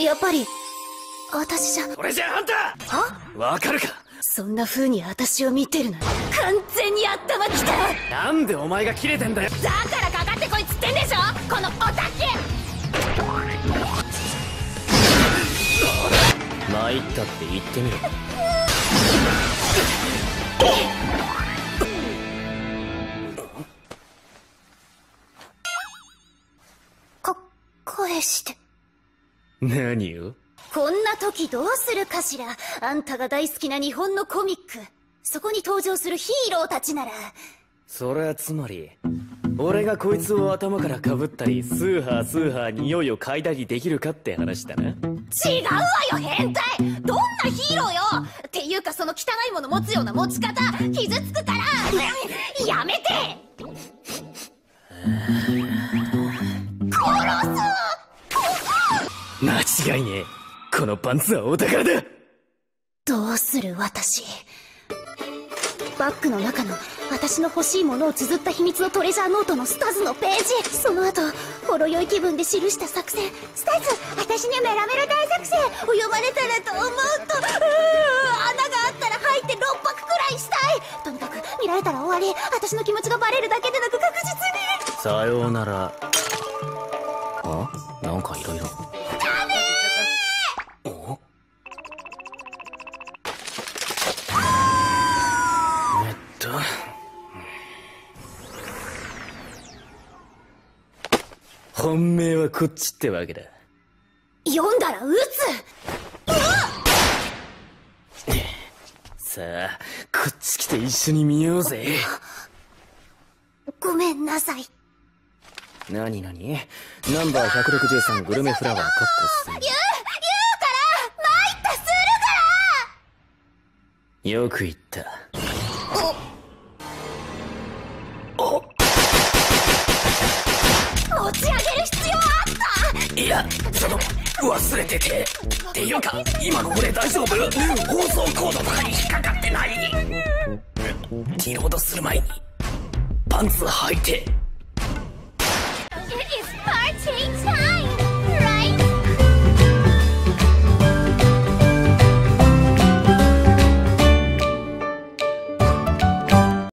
やっぱり私じゃ。これじゃあんた！は？わかるか？そんな風に私を見てるな完全に頭きた！なんでお前が切れてんだよ！だからかかってこいっつってんでしょ？このオタ参ったって言ってみろ。か返して何を？こんな時どうするかしら？あんたが大好きな日本のコミック。そこに登場するヒーローたちなら。それはつまり俺がこいつを頭からかぶったりスーハースーハー匂いを嗅いだりできるかって話だな。違うわよ変態！どんなヒーローよ！っていうかその汚いもの持つような持ち方傷つくから！やめて間違いねえ。このパンツはお宝だ。どうする私。バッグの中の私の欲しいものを綴った秘密のトレジャーノートのスタズのページ。その後ほろ酔い気分で記した作戦。スタズ私にメラメラ大作戦。を読まれたらと思うと。うー穴があったら入って6泊くらいしたい。とにかく見られたら終わり。私の気持ちがバレるだけでなく確実に。さようならあなんかいろいろ。えっ。と本命はこっちってわけだ。読んだら撃つ。さあこっち来て一緒に見ようぜ。ごめんなさい何何？ナンバー163グルメフラワーカッコす言う言うから参ったするよく言った。から持ち上げる必要あった。いやその忘れてて。っていうか今の俺大丈夫？放送コードとかに引っかかってない？リロードする前にパンツ履いて